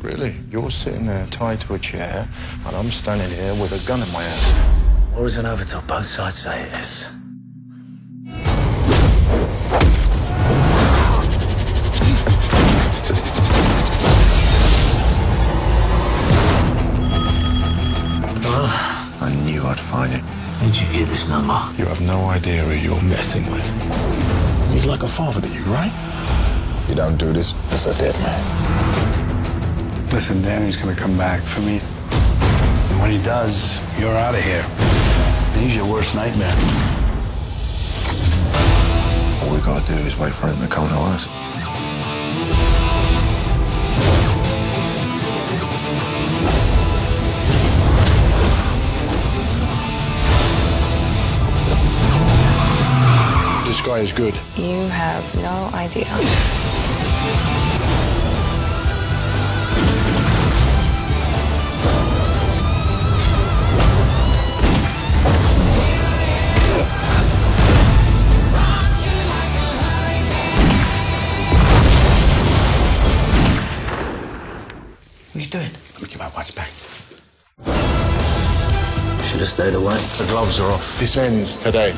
Really? You're sitting there tied to a chair, and I'm standing here with a gun in my hand. War isn't over till both sides say it is. I knew I'd find it. How'd you get this number? You have no idea who you're messing with. He's like a father to you, right? You don't do this, it's a dead man. Listen, Danny's gonna come back for me. And when he does, you're out of here. He's your worst nightmare. All we gotta do is wait for him to come to us. Guy is good. You have no idea. What are you doing? Let me get my watch back. Should have stayed away. The gloves are off. This ends today.